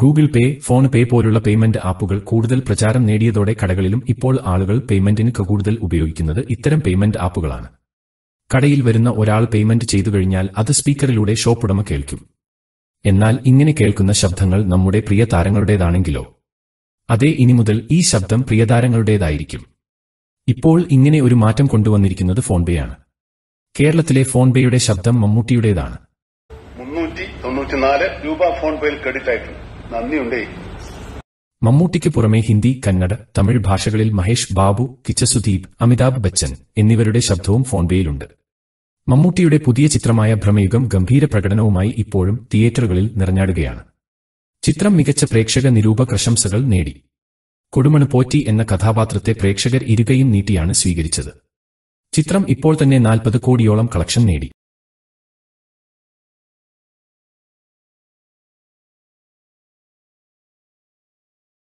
Google പേ phone പേ പോലുള്ള payment ആപ്പുകൾ കൂടുതൽ പ്രചാരം നേടിയതോടെ കടകളിലും ഇപ്പോൾ ആളുകൾ പേയ്മെന്റിന് കൂടുതൽ ഉപയോഗിക്കുന്നത് ഇത്തരം പേയ്മെന്റ് ആപ്പുകളാണ്. കടയിൽ വരുന്ന ഒരാൾ പേയ്മെന്റ് ചെയ്തു കഴിഞ്ഞാൽ അത് സ്പീക്കറിലൂടെ ഷോപ്പ് ഉടമ കേൾക്കും. എന്നാൽ ഇങ്ങനെ കേൾക്കുന്ന ശബ്ദങ്ങൾ നമ്മുടെ പ്രിയ താരങ്ങളുടേതാണെങ്കിലോ? അതേ ഇനി മുതൽ ഈ ശബ്ദം പ്രിയതാരങ്ങളുടേതായിരിക്കും ഇപ്പോൾ ഇങ്ങനെ ഒരു മാറ്റം കൊണ്ടുവന്നിരിക്കുന്നത് ഫോൺപേയാണ് കേരളത്തിലെ ഫോൺപേയുടെ ശബ്ദം മമ്മൂട്ടിയുടേതാണ്. മുന്നൂറ്റി തൊണ്ണൂറ്റിനാല് രൂപ ഫോൺ പേയിൽ ക്രെഡിറ്റ് ആയിട്ടുണ്ട്. നന്ദിയുണ്ടേ. മമ്മൂട്ടിക്ക് പുറമെ ഹിന്ദി കന്നഡ തമിഴ് ഭാഷകളിൽ മഹേഷ് ബാബു കിച്ചസുദീപ് അമിതാഭ് ബച്ചൻ എന്നിവരുടെ ശബ്ദവും ഫോൺപേയിലുണ്ട് മമ്മൂട്ടിയുടെ പുതിയ ചിത്രമായ ഭ്രമയുഗം ഗംഭീര പ്രകടനവുമായി ഇപ്പോഴും തിയേറ്ററുകളിൽ നിറഞ്ഞാടുകയാണ്. ചിത്രം മികച്ച പ്രേക്ഷക നിരൂപ പ്രശംസകൾ നേടി. കൊടുമണ് പോറ്റി എന്ന കഥാപാത്രത്തെ പ്രേക്ഷകർ ഇരുകയും നീട്ടിയാണ് സ്വീകരിച്ചത്. ചിത്രം ഇപ്പോൾ തന്നെ നാൽപ്പത് കോടിയോളം കളക്ഷൻ നേടി.